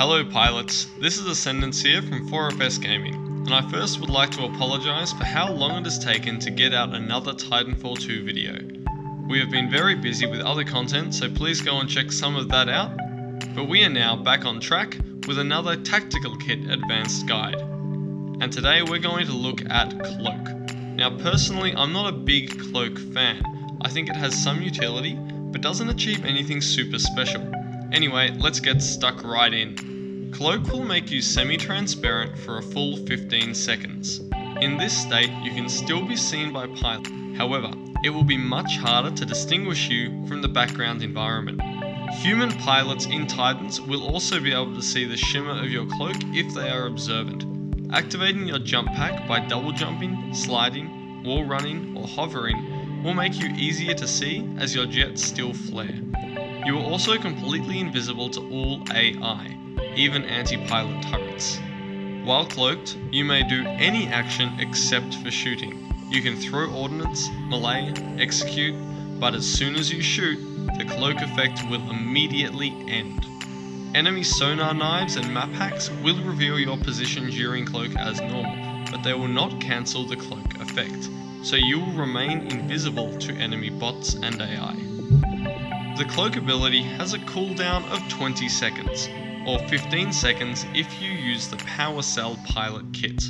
Hello pilots, this is Ascendance here from 4FS Gaming, and I first would like to apologise for how long it has taken to get out another Titanfall 2 video. We have been very busy with other content, so please go and check some of that out, but we are now back on track with another Tactical Kit Advanced Guide. And today we're going to look at Cloak. Now personally, I'm not a big Cloak fan. I think it has some utility, but doesn't achieve anything super special. Anyway, let's get stuck right in. Cloak will make you semi-transparent for a full 15 seconds. In this state, you can still be seen by pilot. However, it will be much harder to distinguish you from the background environment. Human pilots in Titans will also be able to see the shimmer of your cloak if they are observant. Activating your jump pack by double jumping, sliding, wall running, or hovering will make you easier to see as your jets still flare. You are also completely invisible to all AI, even anti-pilot turrets. While cloaked, you may do any action except for shooting. You can throw ordnance, melee, execute, but as soon as you shoot, the cloak effect will immediately end. Enemy sonar knives and map hacks will reveal your position during cloak as normal, but they will not cancel the cloak effect, so you will remain invisible to enemy bots and AI. The cloak ability has a cooldown of 20 seconds, or 15 seconds if you use the Power Cell Pilot Kit.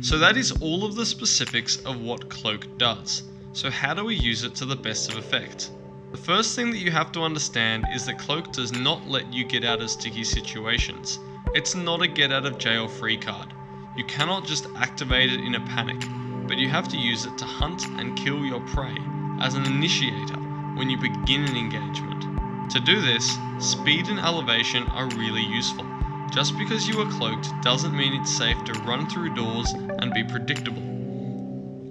So that is all of the specifics of what Cloak does. So how do we use it to the best of effect? The first thing that you have to understand is that Cloak does not let you get out of sticky situations. It's not a get out of jail free card. You cannot just activate it in a panic, but you have to use it to hunt and kill your prey as an initiator when you begin an engagement. To do this, speed and elevation are really useful. Just because you are cloaked doesn't mean it's safe to run through doors and be predictable.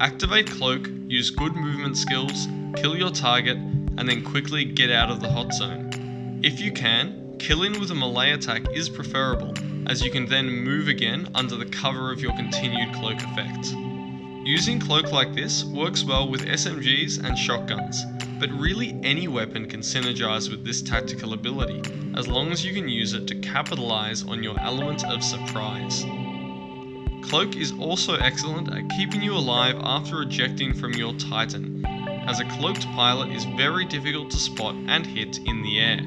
Activate cloak, use good movement skills, kill your target, and then quickly get out of the hot zone. If you can, killing with a melee attack is preferable, as you can then move again under the cover of your continued cloak effect. Using cloak like this works well with SMGs and shotguns, but really any weapon can synergize with this tactical ability, as long as you can use it to capitalize on your element of surprise. Cloak is also excellent at keeping you alive after ejecting from your Titan, as a cloaked pilot is very difficult to spot and hit in the air.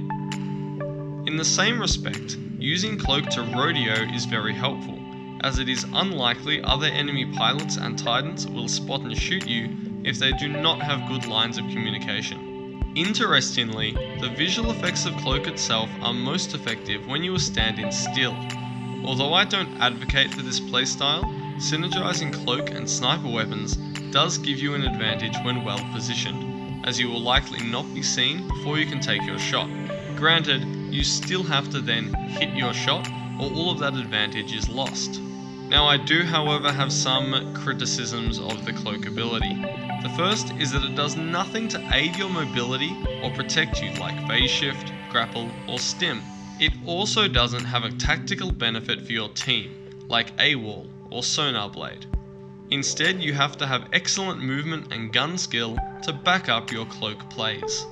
In the same respect, using cloak to rodeo is very helpful, as it is unlikely other enemy pilots and titans will spot and shoot you if they do not have good lines of communication. Interestingly, the visual effects of Cloak itself are most effective when you are standing still. Although I don't advocate for this playstyle, synergizing Cloak and sniper weapons does give you an advantage when well positioned, as you will likely not be seen before you can take your shot. Granted, you still have to then hit your shot or all of that advantage is lost. Now I do however have some criticisms of the cloak ability. The first is that it does nothing to aid your mobility or protect you like phase shift, grapple or stim. It also doesn't have a tactical benefit for your team, like A-Wall or sonar blade. Instead you have to have excellent movement and gun skill to back up your cloak plays.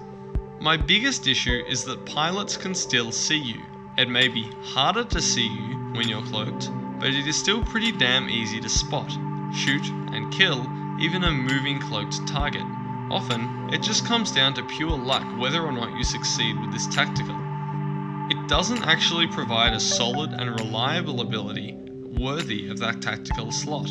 My biggest issue is that pilots can still see you. It may be harder to see you when you're cloaked, but it is still pretty damn easy to spot, shoot, and kill even a moving cloaked target. Often, it just comes down to pure luck whether or not you succeed with this tactical. It doesn't actually provide a solid and reliable ability worthy of that tactical slot.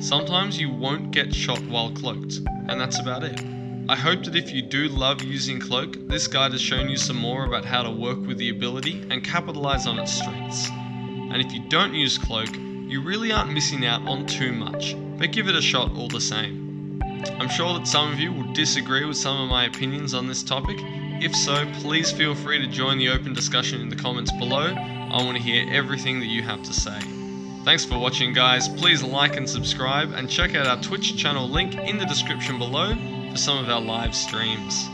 Sometimes you won't get shot while cloaked, and that's about it. I hope that if you do love using Cloak, this guide has shown you some more about how to work with the ability and capitalize on its strengths. And if you don't use Cloak, you really aren't missing out on too much, but give it a shot all the same. I'm sure that some of you will disagree with some of my opinions on this topic. If so, please feel free to join the open discussion in the comments below. I want to hear everything that you have to say. Thanks for watching guys, please like and subscribe and check out our Twitch channel link in the description below some of our live streams.